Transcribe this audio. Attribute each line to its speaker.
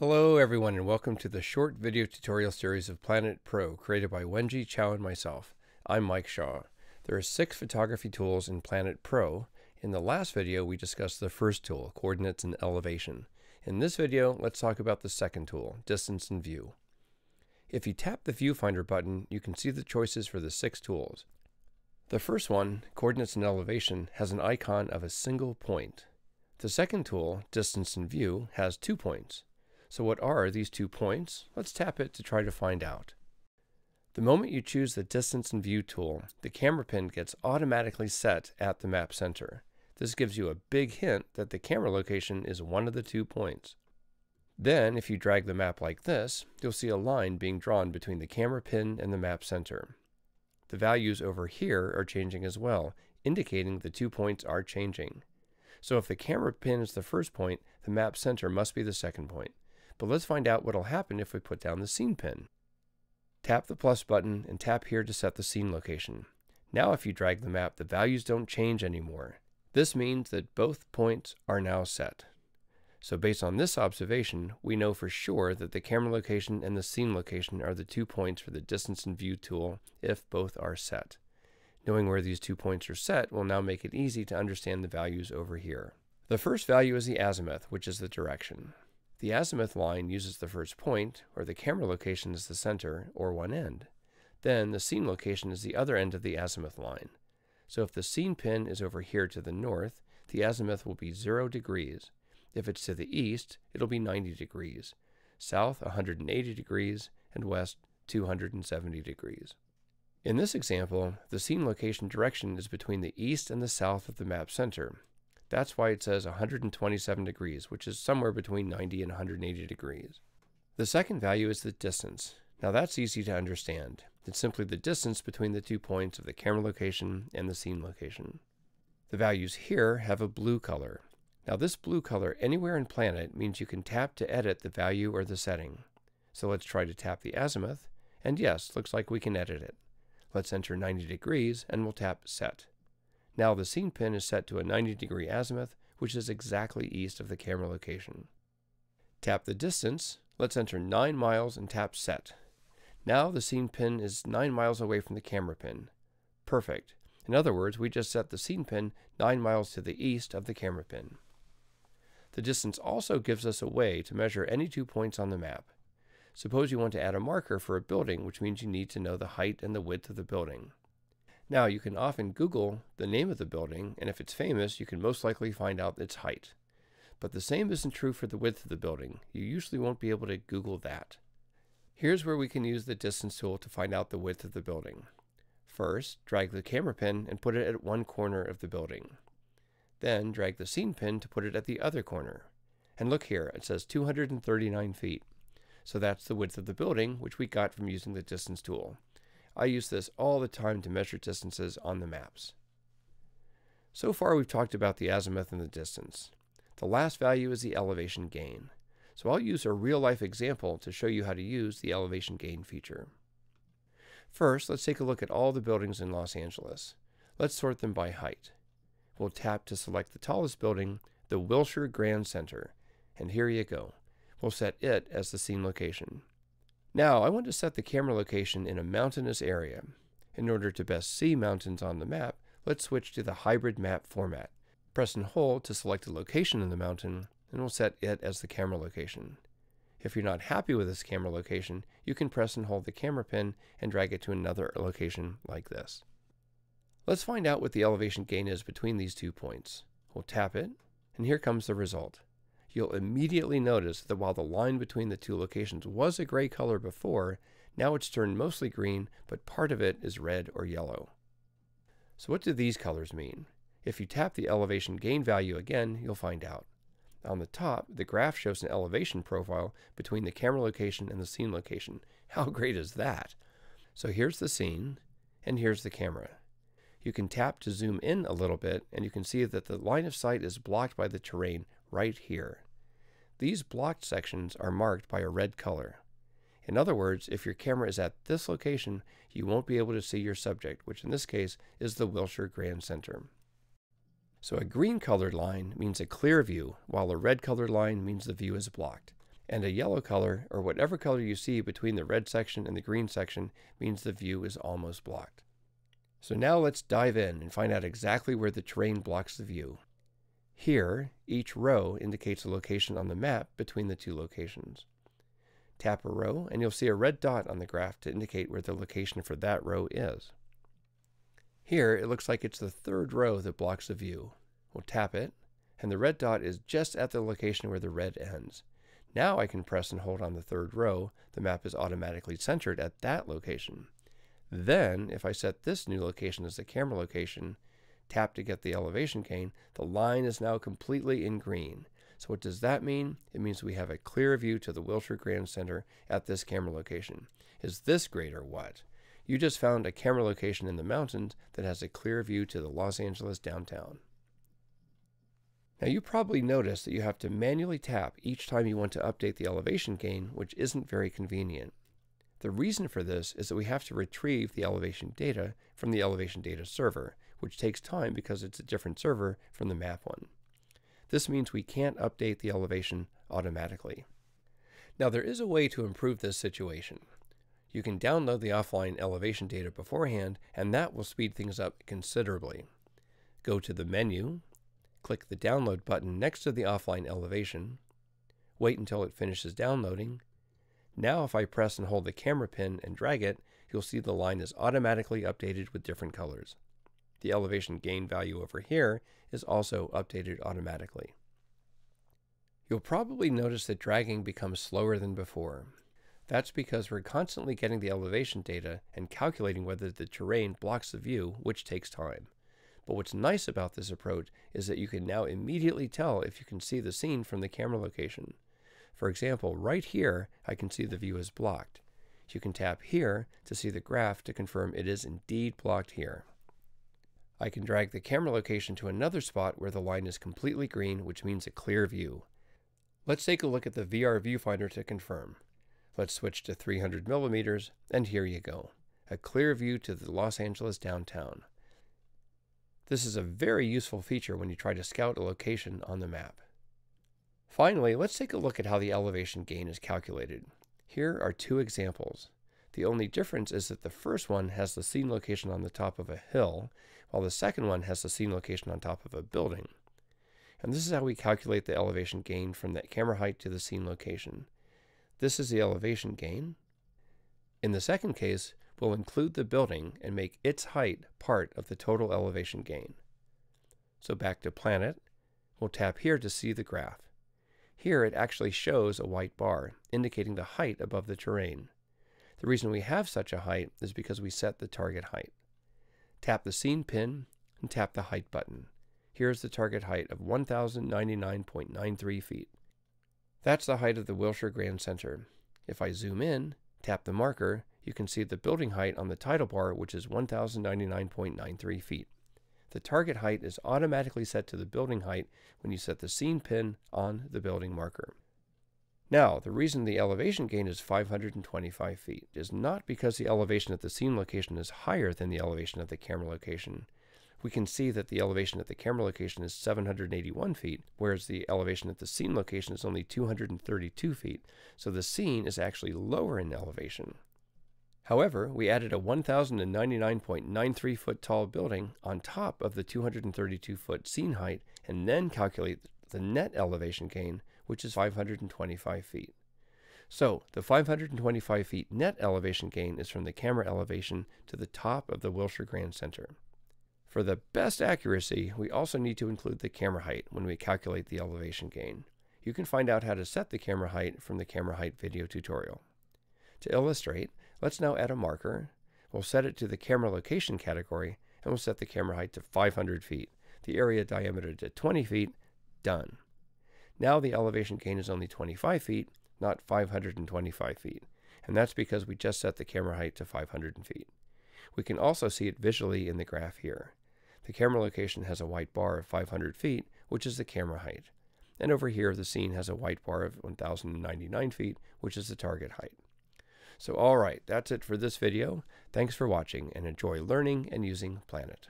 Speaker 1: Hello everyone and welcome to the short video tutorial series of PlanIt Pro created by Wenji Chow and myself. I'm Mike Shaw. There are six photography tools in PlanIt Pro. In the last video we discussed the first tool, coordinates and elevation. In this video let's talk about the second tool, distance and view. If you tap the viewfinder button you can see the choices for the six tools. The first one, coordinates and elevation, has an icon of a single point. The second tool, distance and view, has two points. So what are these two points? Let's tap it to try to find out. The moment you choose the distance and view tool, the camera pin gets automatically set at the map center. This gives you a big hint that the camera location is one of the two points. Then, if you drag the map like this, you'll see a line being drawn between the camera pin and the map center. The values over here are changing as well, indicating the two points are changing. So if the camera pin is the first point, the map center must be the second point. But let's find out what will happen if we put down the scene pin. Tap the plus button and tap here to set the scene location. Now if you drag the map, the values don't change anymore. This means that both points are now set. So based on this observation, we know for sure that the camera location and the scene location are the two points for the distance and view tool if both are set. Knowing where these two points are set will now make it easy to understand the values over here. The first value is the azimuth, which is the direction. The azimuth line uses the first point, or the camera location is the center, or one end. Then the scene location is the other end of the azimuth line. So if the scene pin is over here to the north, the azimuth will be 0 degrees, if it's to the east, it'll be 90 degrees, south 180 degrees, and west 270 degrees. In this example, the scene location direction is between the east and the south of the map center. That's why it says 127 degrees, which is somewhere between 90 and 180 degrees. The second value is the distance. Now that's easy to understand. It's simply the distance between the two points of the camera location and the scene location. The values here have a blue color, now this blue color anywhere in PlanIt means you can tap to edit the value or the setting. So let's try to tap the azimuth, and yes, looks like we can edit it. Let's enter 90 degrees and we'll tap Set. Now the scene pin is set to a 90 degree azimuth, which is exactly east of the camera location. Tap the distance, let's enter 9 miles and tap Set. Now the scene pin is 9 miles away from the camera pin. Perfect. In other words, we just set the scene pin 9 miles to the east of the camera pin. The distance also gives us a way to measure any two points on the map. Suppose you want to add a marker for a building, which means you need to know the height and the width of the building. Now, you can often Google the name of the building, and if it's famous, you can most likely find out its height. But the same isn't true for the width of the building. You usually won't be able to Google that. Here's where we can use the distance tool to find out the width of the building. First, drag the camera pin and put it at one corner of the building. Then drag the scene pin to put it at the other corner. And look here, it says 239 feet. So that's the width of the building, which we got from using the distance tool. I use this all the time to measure distances on the maps. So far we've talked about the azimuth and the distance. The last value is the elevation gain. So I'll use a real-life example to show you how to use the elevation gain feature. First, let's take a look at all the buildings in Los Angeles. Let's sort them by height. We'll tap to select the tallest building, the Wilshire Grand Center, and here you go. We'll set it as the scene location. Now I want to set the camera location in a mountainous area. In order to best see mountains on the map, let's switch to the hybrid map format. Press and hold to select a location in the mountain, and we'll set it as the camera location. If you're not happy with this camera location, you can press and hold the camera pin and drag it to another location like this. Let's find out what the elevation gain is between these two points. We'll tap it, and here comes the result. You'll immediately notice that while the line between the two locations was a gray color before, now it's turned mostly green, but part of it is red or yellow. So what do these colors mean? If you tap the elevation gain value again, you'll find out. On the top, the graph shows an elevation profile between the camera location and the scene location. How great is that? So here's the scene, and here's the camera. You can tap to zoom in a little bit and you can see that the line of sight is blocked by the terrain right here. These blocked sections are marked by a red color. In other words, if your camera is at this location, you won't be able to see your subject, which in this case is the Wilshire Grand Center. So a green colored line means a clear view, while a red colored line means the view is blocked. And a yellow color, or whatever color you see between the red section and the green section, means the view is almost blocked. So now let's dive in and find out exactly where the terrain blocks the view. Here, each row indicates a location on the map between the two locations. Tap a row and you'll see a red dot on the graph to indicate where the location for that row is. Here, it looks like it's the third row that blocks the view. We'll tap it, and the red dot is just at the location where the red ends. Now I can press and hold on the third row. The map is automatically centered at that location. Then, if I set this new location as the camera location, tap to get the elevation gain, the line is now completely in green. So what does that mean? It means we have a clear view to the Wilshire Grand Center at this camera location. Is this great or what? You just found a camera location in the mountains that has a clear view to the Los Angeles downtown. Now you probably noticed that you have to manually tap each time you want to update the elevation gain, which isn't very convenient. The reason for this is that we have to retrieve the elevation data from the elevation data server, which takes time because it's a different server from the map one. This means we can't update the elevation automatically. Now there is a way to improve this situation. You can download the offline elevation data beforehand and that will speed things up considerably. Go to the menu, click the download button next to the offline elevation, wait until it finishes downloading, now if I press and hold the camera pin and drag it, you'll see the line is automatically updated with different colors. The elevation gain value over here is also updated automatically. You'll probably notice that dragging becomes slower than before. That's because we're constantly getting the elevation data and calculating whether the terrain blocks the view, which takes time. But what's nice about this approach is that you can now immediately tell if you can see the scene from the camera location. For example, right here, I can see the view is blocked. You can tap here to see the graph to confirm it is indeed blocked here. I can drag the camera location to another spot where the line is completely green, which means a clear view. Let's take a look at the VR viewfinder to confirm. Let's switch to 300 millimeters, and here you go. A clear view to the Los Angeles downtown. This is a very useful feature when you try to scout a location on the map. Finally, let's take a look at how the elevation gain is calculated. Here are two examples. The only difference is that the first one has the scene location on the top of a hill, while the second one has the scene location on top of a building. And this is how we calculate the elevation gain from the camera height to the scene location. This is the elevation gain. In the second case, we'll include the building and make its height part of the total elevation gain. So back to PlanIt, we'll tap here to see the graph. Here it actually shows a white bar, indicating the height above the terrain. The reason we have such a height is because we set the target height. Tap the scene pin and tap the height button. Here's the target height of 1099.93 feet. That's the height of the Wilshire Grand Center. If I zoom in, tap the marker, you can see the building height on the title bar, which is 1099.93 feet. The target height is automatically set to the building height when you set the scene pin on the building marker. Now, the reason the elevation gain is 525 feet is not because the elevation at the scene location is higher than the elevation at the camera location. We can see that the elevation at the camera location is 781 feet, whereas the elevation at the scene location is only 232 feet, so the scene is actually lower in elevation. However, we added a 1,099.93 foot tall building on top of the 232 foot scene height and then calculate the net elevation gain, which is 525 feet. So, the 525 feet net elevation gain is from the camera elevation to the top of the Wilshire Grand Center. For the best accuracy, we also need to include the camera height when we calculate the elevation gain. You can find out how to set the camera height from the camera height video tutorial. To illustrate, Let's now add a marker. We'll set it to the camera location category, and we'll set the camera height to 500 feet, the area diameter to 20 feet, done. Now the elevation gain is only 25 feet, not 525 feet, and that's because we just set the camera height to 500 feet. We can also see it visually in the graph here. The camera location has a white bar of 500 feet, which is the camera height. And over here, the scene has a white bar of 1,099 feet, which is the target height. So all right, that's it for this video. Thanks for watching and enjoy learning and using PlanIt.